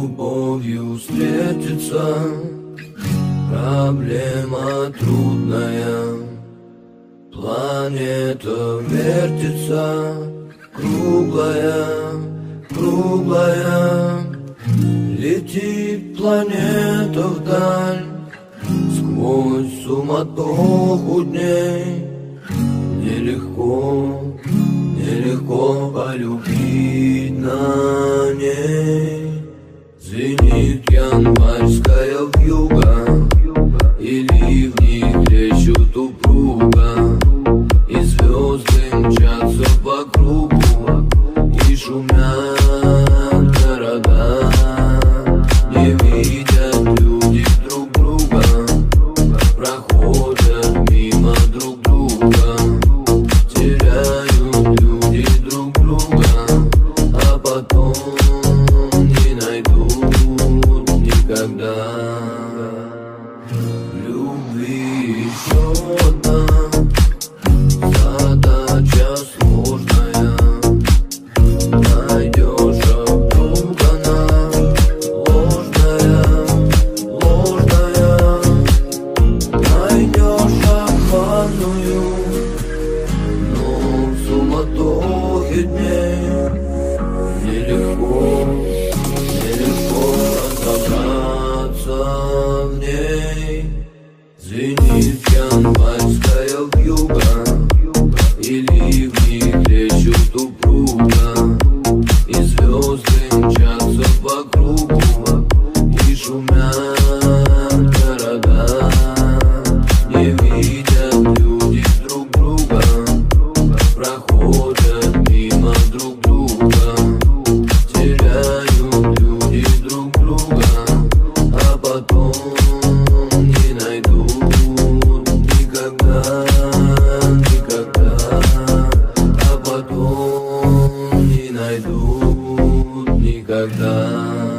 любовью встретиться Проблема трудная. Планета вертится. Круглая, круглая. Летит планета вдаль. Сквозь суматоху дней. Нелегко, нелегко полюбить на ней Звенит январская вьюга. И ливни трещут упруга. И звезды мчатся по кругу. И шумят найдут никогда. Любви еще одна Задача сложная. Найдешь, вдруг она ложная, ложная. Найдешь обманную, но в суматохе дней нелегко The.